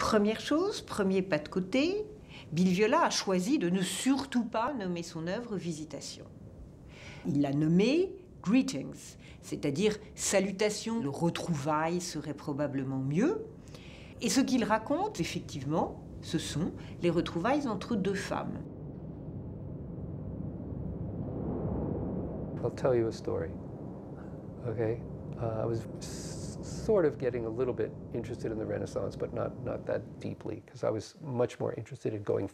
Première chose, premier pas de côté, Bill Viola a choisi de ne surtout pas nommer son œuvre Visitation. Il l'a nommée Greetings, c'est-à-dire salutation, le retrouvaille serait probablement mieux. Et ce qu'il raconte, effectivement, ce sont les retrouvailles entre deux femmes. I'll tell you a story. Okay? Uh, sort of getting a little bit interested in the Renaissance, but not, not that deeply, because I was much more interested in going